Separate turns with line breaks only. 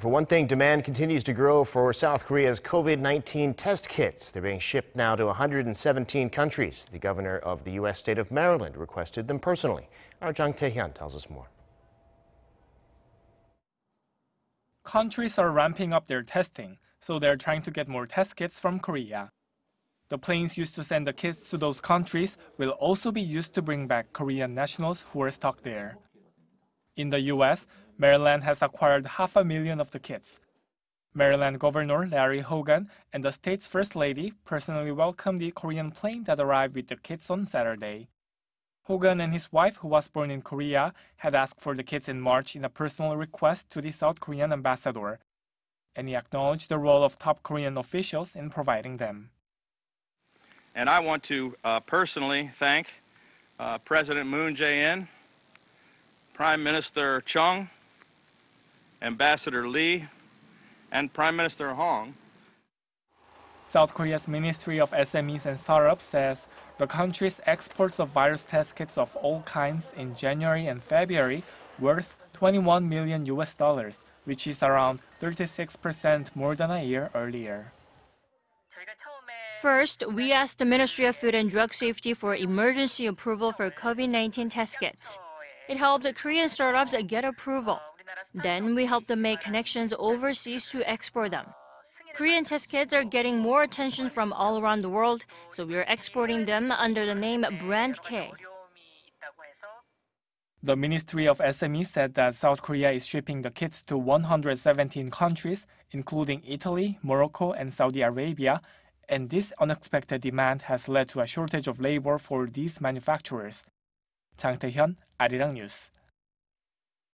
For one thing, demand continues to grow for South Korea's COVID 19 test kits. They're being shipped now to 117 countries. The governor of the U.S. state of Maryland requested them personally. Our Jang Tae-hyun tells us more.
Countries are ramping up their testing, so they're trying to get more test kits from Korea. The planes used to send the kits to those countries will also be used to bring back Korean nationals who are stuck there. In the U.S., Maryland has acquired half a million of the kits. Maryland Governor Larry Hogan and the state's First Lady personally welcomed the Korean plane that arrived with the kits on Saturday. Hogan and his wife, who was born in Korea, had asked for the kits in March in a personal request to the South Korean ambassador, and he acknowledged the role of top Korean officials in providing them.
And I want to uh, personally thank uh, President Moon Jae-in, Prime Minister Chung, Ambassador Lee, and Prime Minister Hong.
South Korea's Ministry of SMEs and Startups says the country's exports of virus test kits of all kinds in January and February worth 21 million US dollars, which is around 36% more than a year earlier.
First, we asked the Ministry of Food and Drug Safety for emergency approval for COVID 19 test kits. It helped Korean startups get approval. Then we help them make connections overseas to export them. Korean test kits are getting more attention from all around the world, so we are exporting them under the name Brand K.
The Ministry of SME said that South Korea is shipping the kits to 117 countries, including Italy, Morocco, and Saudi Arabia, and this unexpected demand has led to a shortage of labor for these manufacturers. Jang Tae-hyun, Arirang News.